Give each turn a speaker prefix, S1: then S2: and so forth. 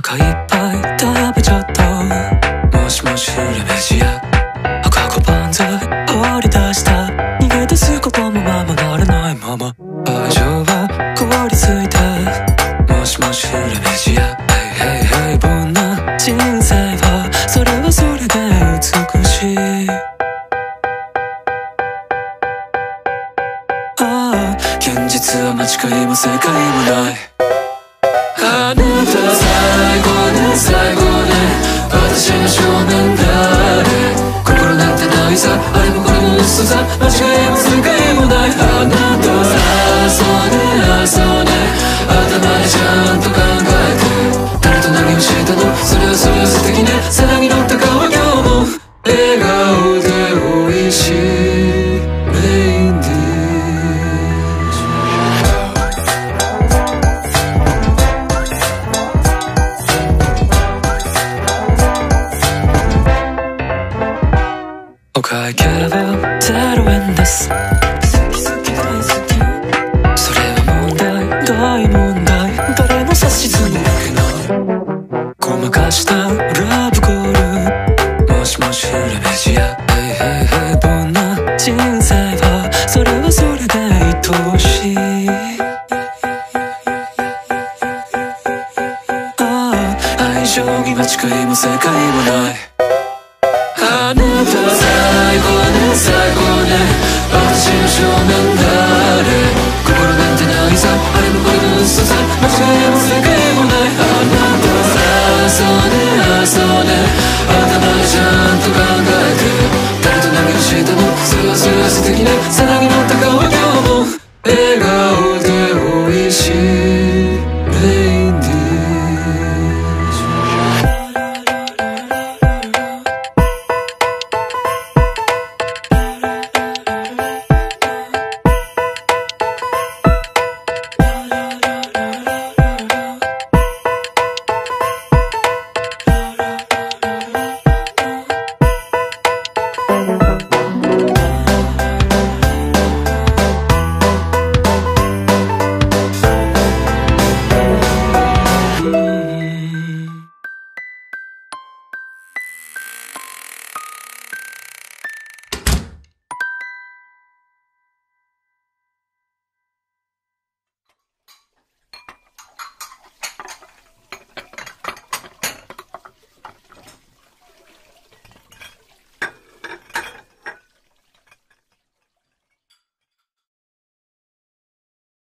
S1: 腹いっぱい食べちゃったもしもしレベジア過去ンツ放り出した。逃げ出すこともままならないまま愛情は凍りついた。もしもしレベジア。Hey hey hey こんな。人生はそれはそれで美しい。ああ現実は間違いも世界もない。最後ね最後ね私の正面だ。ね心なんてないさあれもこれも嘘さ。間違いも正解もないあなたあそうねあそうね頭でちゃんと考えて誰と何をしたの？それはそれは素敵ね。さなぎ乗った顔今日も。笑顔お会計は0円ですそれは問題大問題誰も指図もなけないごまかしたラブコールもしもしフルメジア Hey hey hey 凡な人生はそれはそれで愛しいああ愛情に間違いも正解もないあなたさ最後ね最後ね私の正面だね心なんてないさあれもこれも嘘さ。間違いも正解もないあなたあそうねあそうね。頭でちゃんと考えて誰と何をしたのそれはそれは素敵ね。さなぎ乗った顔今日も笑顔で美味しい。